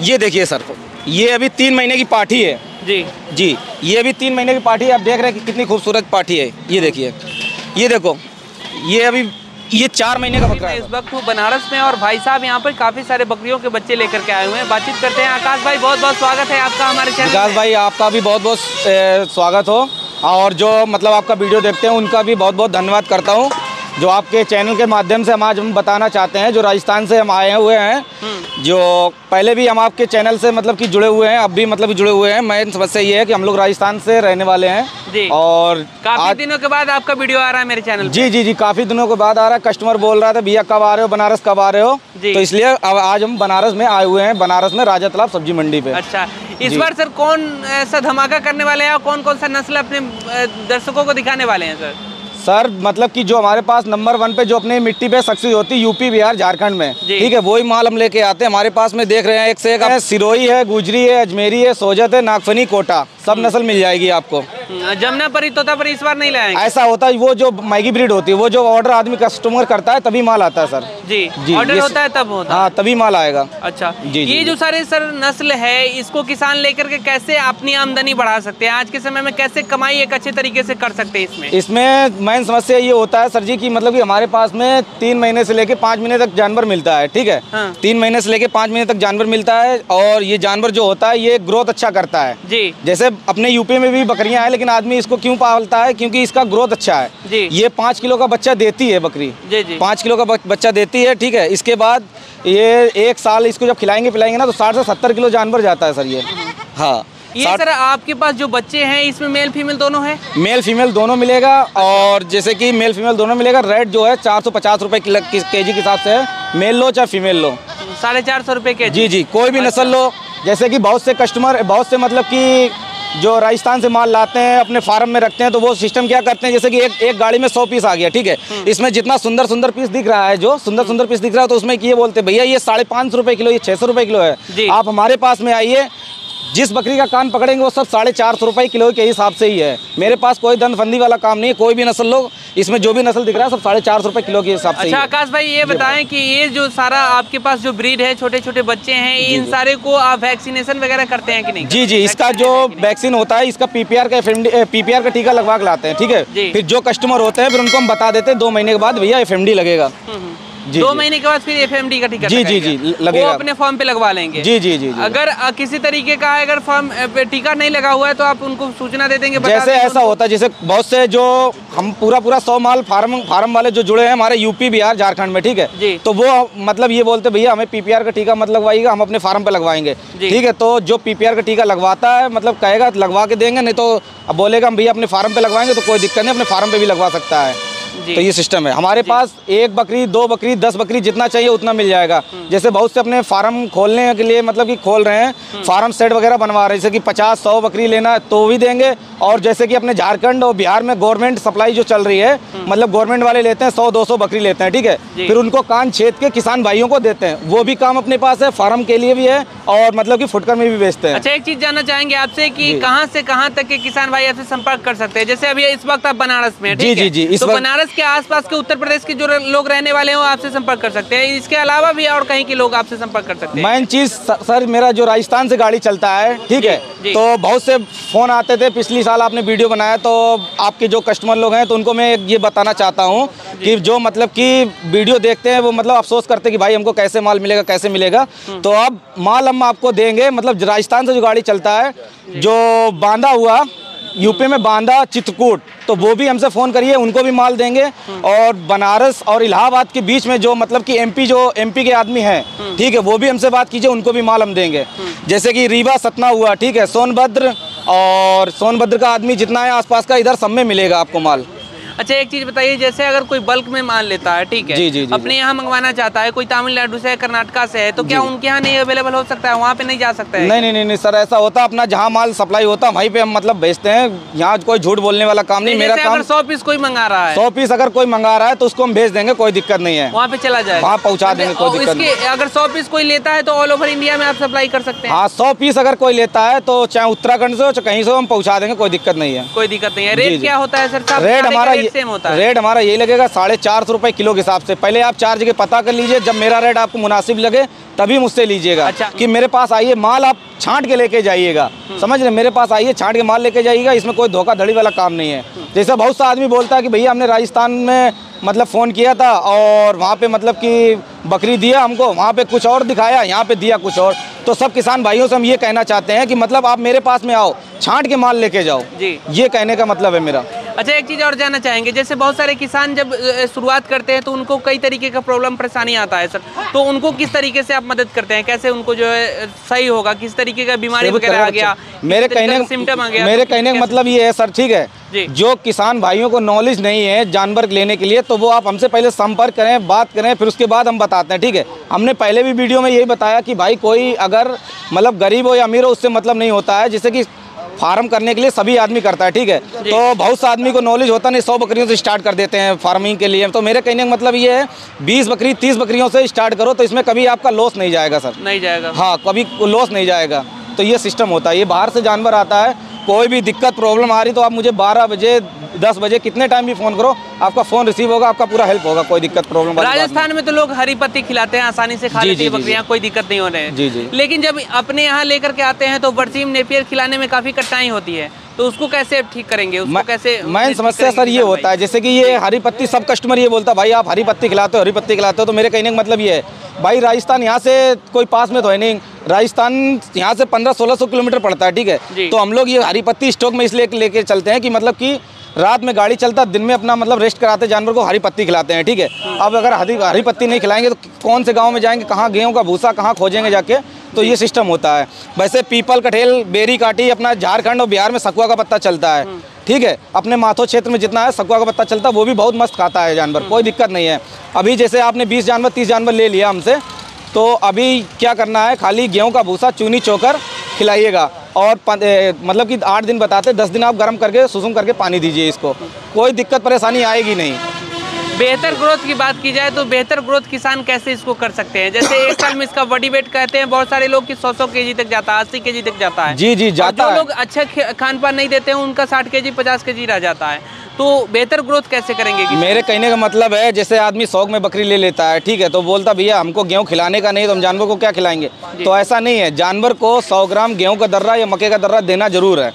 ये देखिए सर ये अभी तीन महीने की पाठी है। जी। जी ये अभी तीन महीने की पाठी है आप देख रहे हैं कि कितनी खूबसूरत पाठी है ये देखिए। ये देखो ये अभी ये चार महीने का बकरा है। इस वक्त हूँ बनारस में और भाई साहब यहाँ पर काफ़ी सारे बकरियों के बच्चे लेकर के आए हुए हैं। बातचीत करते हैं। आकाश भाई बहुत बहुत स्वागत है आपका हमारे चैनल विकास भाई आपका भी बहुत बहुत स्वागत हो। और जो मतलब आपका वीडियो देखते हैं उनका भी बहुत बहुत धन्यवाद करता हूँ। जो आपके चैनल के माध्यम से हम आज हम बताना चाहते हैं जो राजस्थान से हम आए हुए हैं हम्म। जो पहले भी हम आपके चैनल से मतलब कि जुड़े हुए हैं अब भी मतलब जुड़े हुए हैं मेन समस्या ये है कि हम लोग राजस्थान से रहने वाले हैं जी। और काफ़ी आज दिनों के बाद आपका वीडियो आ रहा है मेरे चैनल जी जी जी काफ़ी दिनों के बाद आ रहा है। कस्टमर बोल रहा था भैया कब आ रहे हो? बनारस कब आ रहे हो? तो इसलिए अब आज हम बनारस में आए हुए हैं बनारस में राजा तालाब सब्ज़ी मंडी पे। अच्छा इस बार सर कौन ऐसा धमाका करने वाले हैं और कौन कौन सा नस्ल अपने दर्शकों को दिखाने वाले हैं सर? सर मतलब कि जो हमारे पास नंबर वन पे जो अपने मिट्टी पे सक्सेस होती है यूपी बिहार झारखंड में। ठीक है वही माल हम लेके आते हैं हमारे पास में देख रहे हैं एक से एक है, सिरोही है गुजरी है अजमेरी है सोजत है नागफनी कोटा। सब नस्ल मिल जाएगी आपको। हम्म, जमुना परी तोता परी इस बार नहीं लाएँगे। ऐसा होता है वो जो मैगी ब्रीड होती है वो जो ऑर्डर आदमी कस्टमर करता है तभी माल आता है सर। जी जी, ऑर्डर होता है तब होता है। हाँ तभी माल आएगा। अच्छा जी, ये जी। जो। सारे सर नस्ल है इसको किसान लेकर के कैसे अपनी आमदनी बढ़ा सकते हैं? आज के समय में कैसे कमाई एक अच्छे तरीके से कर सकते हैं इसमें? इसमें मेन समस्या ये होता है सर जी की मतलब कि हमारे पास में तीन महीने से लेके पाँच महीने तक जानवर मिलता है ठीक है? हाँ। तीन महीने से लेके पाँच महीने तक जानवर मिलता है और ये जानवर जो होता है ये ग्रोथ अच्छा करता है। जी। जैसे अपने यूपी में भी बकरियाँ हैं लेकिन आदमी इसको क्यों पालता है? क्योंकि इसका ग्रोथ अच्छा है। जी। ये पाँच किलो का बच्चा देती है बकरी। जी जी। पाँच किलो का बच्चा देती है ठीक है। इसके बाद ये एक साल इसको जब खिलाएँगे पिलाएँगे ना तो साठ से सत्तर किलो जानवर जाता है सर ये। हाँ ये सर आपके पास जो बच्चे हैं इसमें मेल फीमेल दोनों है? मेल फीमेल दोनों मिलेगा और जैसे कि मेल फीमेल दोनों मिलेगा रेट जो है चार सौ पचास रुपये के जी के हिसाब से है। मेल लो चाहे फीमेल लो। साढ़े चार सौ रुपए के जी। जी कोई भी नस्ल लो। जैसे कि बहुत से कस्टमर बहुत से मतलब कि जो राजस्थान से माल लाते हैं अपने फार्म में रखते हैं तो वो सिस्टम क्या करते हैं? जैसे कि एक एक गाड़ी में सौ पीस आ गया ठीक है? इसमें जितना सुंदर सुंदर पीस दिख रहा है जो सुंदर सुंदर पीस दिख रहा है तो उसमें ये बोलते हैं भैया ये साढ़े पाँच सौ रुपये किलो ये छः सौ रुपये किलो है। आप हमारे पास में आइए जिस बकरी का कान पकड़ेंगे वो सब साढ़े चार सौ रुपये किलो के हिसाब से ही है। मेरे पास कोई दंत फंदी वाला काम नहीं है कोई भी नस्ल लोग इसमें जो भी नस्ल दिख रहा है सब साढ़े चार सौ रुपये किलो के हिसाब से अच्छा आकाश भाई ये बताएँ कि ये जो सारा आपके पास जो ब्रीड है छोटे छोटे बच्चे हैं इन सारे को आप वैक्सीनेशन वगैरह करते हैं कि नहीं? जी जी इसका जो वैक्सीन होता है इसका पीपीआर का पीपीआर का टीका लगवा के लाते हैं ठीक है? फिर जो कस्टमर होते हैं फिर उनको हम बता देते हैं दो महीने के बाद भैया एफएमडी लगेगा। जी दो। महीने के बाद फिर एफ़ का टिकट जी, जी, जी, लगेगा। वो अपने फॉर्म पे लगवा लेंगे जी जी जी जी अगर अ, किसी तरीके का अगर फॉर्म पे टीका नहीं लगा हुआ है तो आप उनको सूचना दे देंगे जैसे ऐसा होता है जैसे बहुत से जो हम पूरा पूरा सौ माल फार्म फार्म वाले जो जुड़े हैं हमारे यूपी बिहार झारखंड में ठीक। है तो वो मतलब ये बोलते भैया हमें पीपीआर का टीका मत लगवाइएगा हम अपने फार्म पे लगवाएँगे ठीक है तो जो पीपीआर का टीका लगवाता है मतलब कहेगा लगवा के देंगे नहीं तो बोलेगा हम भैया अपने फार्म पे लगवाएँगे तो कोई दिक्कत नहीं अपने फार्म पे भी लगवा सकता है। तो ये सिस्टम है। हमारे पास एक बकरी दो बकरी दस बकरी जितना चाहिए उतना मिल जाएगा। जैसे बहुत से अपने फार्म खोलने के लिए मतलब कि खोल रहे हैं फार्म सेट वगैरह बनवा रहे हैं। जैसे कि पचास सौ बकरी लेना है तो भी देंगे। और जैसे कि अपने झारखंड और बिहार में गवर्नमेंट सप्लाई जो चल रही है मतलब गवर्नमेंट वाले लेते हैं सौ दो सौ बकरी लेते हैं ठीक है? फिर उनको कान छेद के किसान भाइयों को देते हैं। वो भी काम अपने पास है फार्म के लिए भी है और मतलब की फुटकर में भी बेचते हैं। अच्छा एक चीज़ जानना चाहेंगे आपसे की कहाँ से कहाँ तक के किसान भाई आपसे संपर्क कर सकते हैं? जैसे अभी इस वक्त आप बनारस में जी, जी, जी, इस तो वक्त- बनारस के आसपास के उत्तर प्रदेश के जो लोग रहने वाले हैं आपसे संपर्क कर सकते हैं। इसके अलावा भी और कहीं के लोग आपसे संपर्क कर सकते हैं। मेन चीज़ सर मेरा जो राजस्थान से गाड़ी चलता है ठीक है। तो बहुत से फ़ोन आते थे पिछली साल आपने वीडियो बनाया तो आपके जो कस्टमर लोग हैं तो उनको मैं ये बताना चाहता हूँ कि जो मतलब कि वीडियो देखते हैं वो मतलब अफसोस करते हैं कि भाई हमको कैसे माल मिलेगा कैसे मिलेगा। तो अब माल हम आपको देंगे मतलब राजस्थान से जो गाड़ी चलता है जो बांधा हुआ यूपी में बांदा, चित्रकूट तो वो भी हमसे फ़ोन करिए, उनको भी माल देंगे। और बनारस और इलाहाबाद के बीच में जो मतलब कि एमपी जो एमपी के आदमी हैं, ठीक है, वो भी हमसे बात कीजिए, उनको भी माल हम देंगे। जैसे कि रीवा, सतना हुआ, ठीक है, सोनभद्र और सोनभद्र का आदमी जितना है आसपास का, इधर सब में मिलेगा आपको माल। अच्छा एक चीज़ बताइए जैसे अगर कोई बल्क में माल लेता है ठीक है जी, जी, जी, अपने यहाँ मंगवाना चाहता है कोई तमिलनाडु से कर्नाटका से है तो क्या उनके यहाँ नहीं अवेलेबल हो सकता है? वहाँ पे नहीं जा सकता है नहीं नहीं नहीं सर ऐसा होता अपना जहाँ माल सप्लाई होता वहीं पे हम मतलब भेजते हैं यहाँ कोई झूठ बोलने वाला काम नहीं मेरा काम सौ पीस कोई मंगा रहा है। सौ पीस अगर कोई मंगा रहा है तो उसको हम भेज देंगे कोई दिक्कत नहीं है। वहाँ पे चला जाए। वहाँ पहुँचा देंगे, कोई दिक्कत नहीं। अगर सौ पीस कोई लेता है तो ऑल ओवर इंडिया में आप सप्लाई कर सकते हैं। हाँ सौ पीस अगर कोई लेता है तो चाहे उत्तराखंड से हो चाहे कहीं से हो हम पहुँचा देंगे कोई दिक्कत नहीं है। कोई दिक्कत नहीं है। रेट क्या होता है सर रेट हमारा रेट सेम होता है। रेट हमारा यही लगेगा साढ़े चार सौ रुपये किलो के हिसाब से। पहले आप चार जगह पता कर लीजिए जब मेरा रेट आपको मुनासिब लगे तभी मुझसे लीजिएगा अच्छा। कि मेरे पास आइए माल आप छांट के लेके जाइएगा। हम्म। समझ रहे मेरे पास आइए छांट के माल लेके जाइएगा इसमें कोई धोखाधड़ी वाला काम नहीं है। हम्म। जैसे बहुत सा आदमी बोलता है कि भैया हमने राजस्थान में मतलब फ़ोन किया था और वहाँ पे मतलब कि बकरी दिया हमको वहाँ पे कुछ और दिखाया यहाँ पे दिया कुछ और। तो सब किसान भाइयों से हम ये कहना चाहते हैं कि मतलब आप मेरे पास में आओ छांट के माल लेके जाओ। जी। ये कहने का मतलब है मेरा। अच्छा एक चीज़ और जानना चाहेंगे जैसे बहुत सारे किसान जब शुरुआत करते हैं तो उनको कई तरीके का प्रॉब्लम परेशानी आता है सर। तो उनको किस तरीके से आप मदद करते हैं? कैसे उनको जो है सही होगा? किस तरीके का बीमारी वगैरह आ गया? मेरे कहने का सिम्टम आ गया? मेरे कहने का मतलब ये है सर ठीक है? जो। किसान भाइयों को नॉलेज नहीं है जानवर लेने के लिए तो वो आप हमसे पहले संपर्क करें बात करें फिर उसके बाद हम बताते हैं ठीक है? हमने पहले भी वीडियो में यही बताया कि भाई कोई अगर मतलब गरीब हो या अमीर हो उससे मतलब नहीं होता है। जैसे कि फार्म करने के लिए सभी आदमी करता है ठीक है? तो बहुत सा आदमी को नॉलेज होता नहीं सौ बकरियों से स्टार्ट कर देते हैं फ़ार्मिंग के लिए। तो मेरे कहने का मतलब ये है बीस बकरी तीस बकरियों से स्टार्ट करो तो इसमें कभी आपका लॉस नहीं जाएगा सर। नहीं जाएगा। हाँ कभी लॉस नहीं जाएगा। तो ये सिस्टम होता है। ये बाहर से जानवर आता है कोई भी दिक्कत प्रॉब्लम आ रही तो आप मुझे 12 बजे 10 बजे कितने टाइम भी फ़ोन करो आपका फ़ोन रिसीव होगा आपका पूरा हेल्प होगा कोई दिक्कत प्रॉब्लम। राजस्थान में तो लोग हरी पत्ती खिलाते हैं आसानी से खा लेती है कोई दिक्कत नहीं हो रहे जी, जी। लेकिन जब अपने यहाँ लेकर के आते हैं तो बरसीम नेपियर खिलाने में काफ़ी कठिनाई होती है तो उसको कैसे ठीक करेंगे? उसको मैं- कैसे मैं समस्या सर ये होता है जैसे कि ये हरी पत्ती सब कस्टमर ये बोलता है भाई आप हरी पत्ती खिलाते हो हरी पत्ती खिलाते हो। तो मेरे कहने का मतलब ये है भाई राजस्थान यहाँ से कोई पास में तो है नहीं। राजस्थान यहाँ से पंद्रह सोलह सौ किलोमीटर पड़ता है ठीक है? तो हम लोग ये हरी पत्ती स्टॉक में इसलिए लेके चलते हैं कि मतलब कि रात में गाड़ी चलता दिन में अपना मतलब रेस्ट कराते जानवर को हरी पत्ती खिलाते हैं ठीक है। अब अगर हरी हरी पत्ती नहीं खिलाएँगे तो कौन से गाँव में जाएँगे कहाँ गेहूँ का भूसा कहाँ खोजेंगे जाके? तो ये सिस्टम होता है। वैसे पीपल कठेल बेरी काटी अपना झारखंड और बिहार में सकुआ का पत्ता चलता है। ठीक है? अपने माथो क्षेत्र में जितना है सकुआ का पत्ता चलता है वो भी बहुत मस्त खाता है जानवर कोई दिक्कत नहीं है। अभी जैसे आपने बीस जानवर तीस जानवर ले लिया हमसे तो अभी क्या करना है खाली गेहूँ का भूसा चूनी चोकर खिलाइएगा। और ए, मतलब कि आठ दिन बताते दस दिन आप गर्म करके सुसुम करके पानी दीजिए इसको। कोई दिक्कत परेशानी आएगी नहीं। बेहतर ग्रोथ की बात की जाए तो बेहतर ग्रोथ किसान कैसे इसको कर सकते हैं? जैसे एक साल में इसका बॉडी वेट कहते हैं बहुत सारे लोग कि सौ सौ के तक जाता है अस्सी के तक जाता है। जी, जी, जाता जो है। लोग अच्छा खान पान नहीं देते हैं उनका साठ के जी पचास के जी रह जाता है। तो बेहतर ग्रोथ कैसे करेंगे किसान? मेरे कहने का मतलब है जैसे आदमी शौक में बकरी ले लेता है ठीक है तो बोलता भैया हमको गेहूँ खिलाने का नहीं तो हम जानवर को क्या खिलाएँगे? तो ऐसा नहीं है जानवर को सौ ग्राम गेहूँ का दर्रा या मक्के का दर्रा देना ज़रूर है।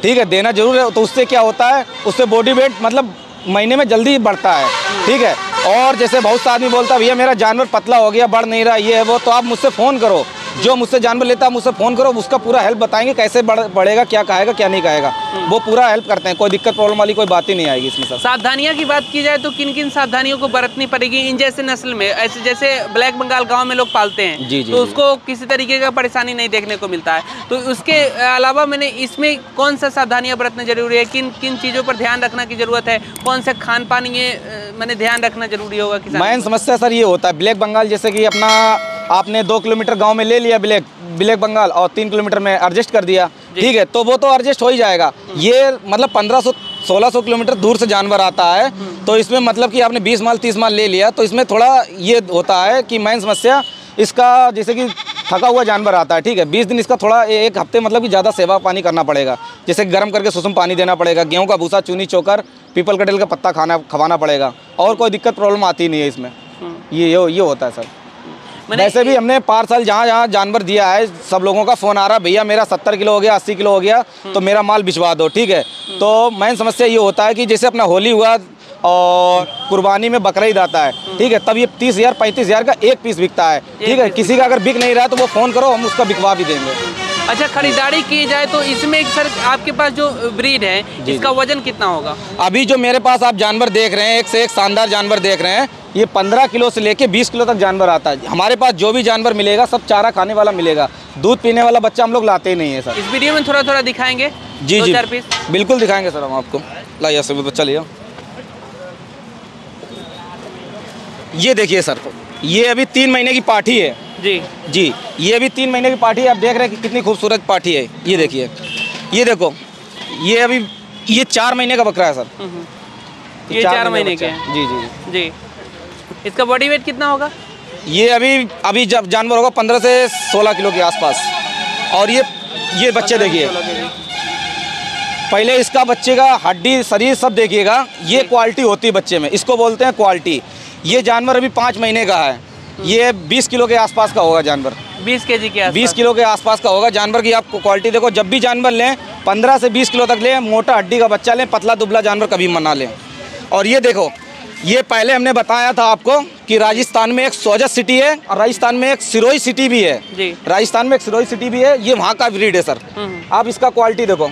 ठीक है देना ज़रूर है तो उससे क्या होता है उससे बॉडी वेट मतलब महीने में जल्दी बढ़ता है, ठीक है? और जैसे बहुत सा आदमी बोलता भैया मेरा जानवर पतला हो गया, बढ़ नहीं रहा, ये है वो तो आप मुझसे फ़ोन करो। जो मुझसे जानवर लेता है मुझसे फ़ोन करो उसका पूरा हेल्प बताएँगे कैसे बढ़ बढ़ेगा क्या कहेगा क्या नहीं कहेगा वो पूरा हेल्प करते हैं कोई दिक्कत प्रॉब्लम वाली कोई बात ही नहीं आएगी इसमें सर। सावधानियाँ की बात की जाए तो किन किन सावधानियों को बरतनी पड़ेगी? इन जैसे नस्ल में ऐसे जैसे ब्लैक बंगाल गाँव में लोग पालते हैं जी, जी, तो उसको किसी तरीके का परेशानी नहीं देखने को मिलता है। तो उसके अलावा मैंने इसमें कौन सा सावधानियाँ बरतना ज़रूरी है? किन किन चीज़ों पर ध्यान रखना की ज़रूरत है? कौन सा खान पान ये मैंने ध्यान रखना ज़रूरी होगा मेन समस्या सर ये होता है ब्लैक बंगाल जैसे कि अपना आपने दो किलोमीटर गाँव में ले लिया ब्लैक ब्लैक बंगाल और तीन किलोमीटर में एडजस्ट कर दिया। ठीक है तो वो तो एडजस्ट हो ही जाएगा। ये मतलब पंद्रह सौ सोलह सौ किलोमीटर दूर से जानवर आता है तो इसमें मतलब कि आपने बीस माल तीस माल ले लिया तो इसमें थोड़ा ये होता है कि मेन समस्या इसका जैसे कि थका हुआ जानवर आता है ठीक है बीस दिन इसका थोड़ा एक हफ़्ते मतलब कि ज़्यादा सेवा पानी करना पड़ेगा। जैसे गर्म करके सुसुम पानी देना पड़ेगा गेहूँ का भूसा चूनी चोकर पीपल कटेल का पत्ता खाना खवाना पड़ेगा और कोई दिक्कत प्रॉब्लम आती नहीं है इसमें। ये ये ये होता है सर। वैसे भी हमने पार्सल जहाँ जहाँ जानवर दिया है सब लोगों का फ़ोन आ रहा है भैया मेरा सत्तर किलो हो गया अस्सी किलो हो गया तो मेरा माल भिजवा दो। ठीक है? तो मेन समस्या ये होता है कि जैसे अपना होली हुआ और कुर्बानी में बकरा ईद आता है ठीक है? तब ये तीस हज़ार पैंतीस हज़ार का एक पीस बिकता है ठीक है? किसी का अगर बिक नहीं रहा है तो वो फ़ोन करो हम उसका बिकवा भी देंगे। अच्छा खरीदारी की जाए तो इसमें सर आपके पास जो ब्रीड है इसका वज़न कितना होगा? अभी जो मेरे पास आप जानवर देख रहे हैं एक से एक शानदार जानवर देख रहे हैं ये पंद्रह किलो से लेके बीस किलो तक जानवर आता है। हमारे पास जो भी जानवर मिलेगा सब चारा खाने वाला मिलेगा। दूध पीने वाला बच्चा हम लोग लाते ही नहीं है सर। इस वीडियो में थोड़ा थोड़ा दिखाएँगे? जी जी। पीस बिल्कुल दिखाएँगे सर हम आपको। लाइए सर बच्चा लिया ये देखिए सर। ये अभी तीन महीने की पाठी है। जी। जी ये अभी तीन महीने की पाठी है। आप देख रहे हैं कि कितनी खूबसूरत पाठी है। ये देखिए। ये देखो ये अभी ये चार महीने का बकरा है सर। ये चार महीने का के बच्चा हैं। है। जी जी जी। जी। इसका बॉडी वेट कितना होगा? ये अभी अभी जब जानवर होगा पंद्रह से सोलह किलो के आसपास। और ये ये बच्चे देखिए। पहले इसका बच्चे का हड्डी शरीर सब देखिएगा। ये क्वालिटी होती है बच्चे में। इसको बोलते हैं क्वालिटी। ये जानवर अभी पाँच महीने का है। ये बीस किलो के आसपास का होगा जानवर। बीस के जी के आसपास? बीस किलो के आसपास का होगा जानवर की आप क्वालिटी देखो जब भी जानवर लें पंद्रह से बीस किलो तक लें मोटा हड्डी का बच्चा लें पतला दुबला जानवर कभी मना लें। और ये देखो ये पहले हमने बताया था आपको कि राजस्थान में एक सोजत सिटी है और राजस्थान में एक सिरोही सिटी भी है। जी। राजस्थान में एक सिरोही सिटी भी है ये वहाँ का ब्रीड है सर। हम्म। आप इसका क्वालिटी देखो।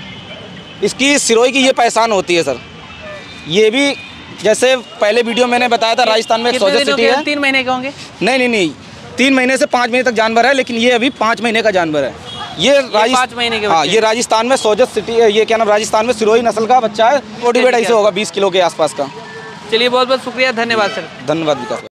इसकी सिरोही की ये पहचान होती है सर। ये भी जैसे पहले वीडियो मैंने बताया था राजस्थान में एक सोजत सिटी है। तीन महीने के होंगे? नहीं नहीं नहीं तीन महीने से पाँच महीने तक जानवर है लेकिन ये अभी पाँच महीने का जानवर है। ये राजस्थान पाँच महीने के हाँ ये राजस्थान में सोजत सिटी है ये क्या नाम राजस्थान में सिरोही नस्ल का बच्चा है ऐसे होगा बीस किलो के आसपास का। चलिए बहुत बहुत शुक्रिया धन्यवाद सर। धन्यवाद विकास।